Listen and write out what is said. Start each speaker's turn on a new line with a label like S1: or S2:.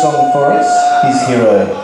S1: song for us, his hero.
S2: Uh,